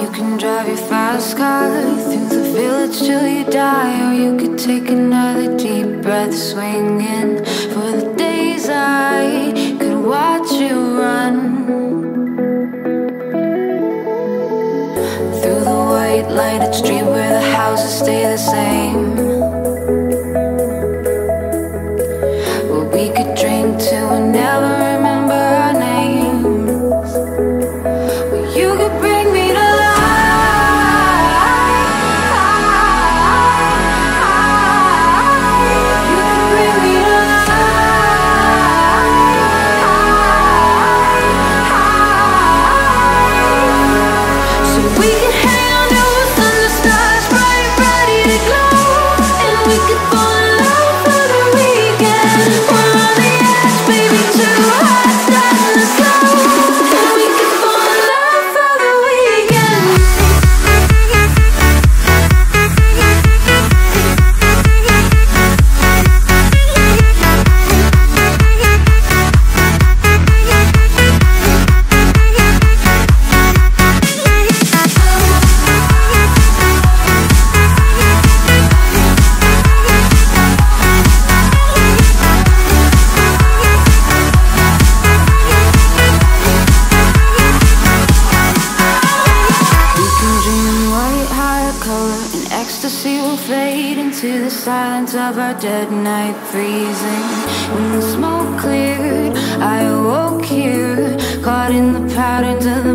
You can drive your fast car through the village till you die, or you could take another deep breath, swinging for the days I could watch you run through the white lighted street where the houses stay the same. Ecstasy will fade into the silence of our dead night freezing. When the smoke cleared, I awoke here, caught in the patterns of the